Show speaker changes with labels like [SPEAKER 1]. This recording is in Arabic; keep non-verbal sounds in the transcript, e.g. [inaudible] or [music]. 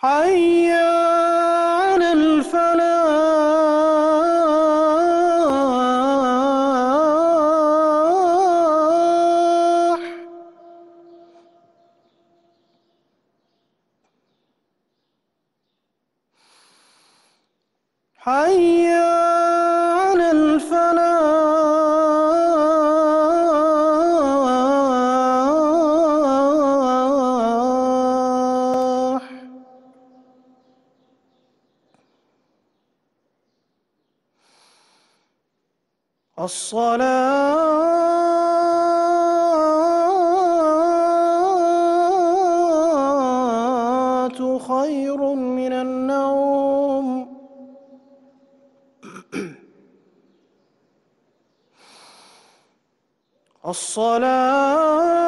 [SPEAKER 1] حي على الفلاح. حي الصلاة خير من النوم. [clears throat] الصلاة